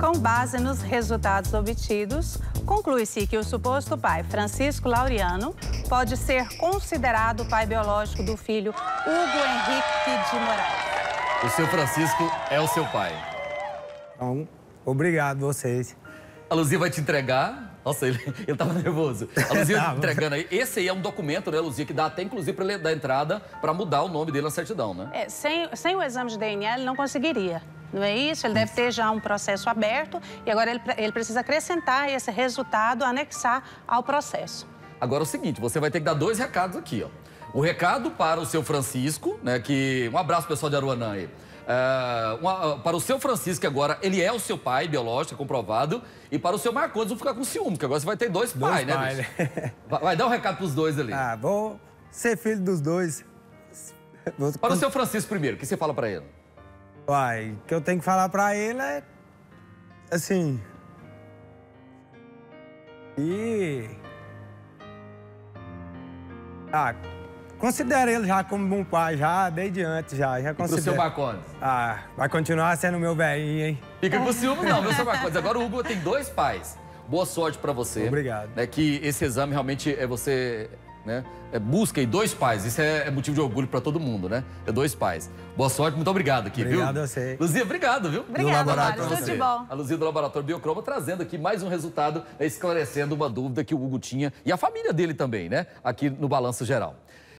Com base nos resultados obtidos, conclui-se que o suposto pai, Francisco Laureano, pode ser considerado o pai biológico do filho Hugo Henrique de Moraes. O seu Francisco é o seu pai. Então, obrigado vocês. A Luzia vai te entregar. Nossa, ele, ele tava nervoso. A Luzia entregando aí. Esse aí é um documento, né, Luzia, que dá até inclusive para ele dar entrada para mudar o nome dele na certidão, né? É, sem, sem o exame de DNA, ele não conseguiria. Não é isso? Ele deve ter já um processo aberto e agora ele, ele precisa acrescentar esse resultado, anexar ao processo. Agora é o seguinte, você vai ter que dar dois recados aqui, ó. O recado para o seu Francisco, né, que... Um abraço, pessoal de Aruanã aí. Uh, uma, para o seu Francisco, que agora ele é o seu pai biológico, é comprovado. E para o seu Marcondes, vão ficar com ciúme, porque agora você vai ter dois, dois pais, né, pai, né? Vai, vai, dar um recado para os dois ali. Ah, vou ser filho dos dois. Vou... Para o seu Francisco primeiro, o que você fala para ele? Uai, o que eu tenho que falar para ele é... Assim... E... Ah, Considero ele já como um pai, já desde antes, já. já considero. E pro seu Marcondes? Ah, vai continuar sendo meu velhinho, hein? Fica com ciúme não, meu seu Marcondes. Agora o Hugo tem dois pais. Boa sorte para você. Obrigado. Né, que esse exame realmente é você né? É, busca aí dois pais. Isso é, é motivo de orgulho para todo mundo, né? É dois pais. Boa sorte, muito obrigado aqui, obrigado viu? Obrigado a você. Luzia, obrigado, viu? Obrigada, Mário. Tudo de bom. A Luzia do Laboratório Biocroma trazendo aqui mais um resultado, esclarecendo uma dúvida que o Hugo tinha e a família dele também, né? Aqui no Balanço Geral.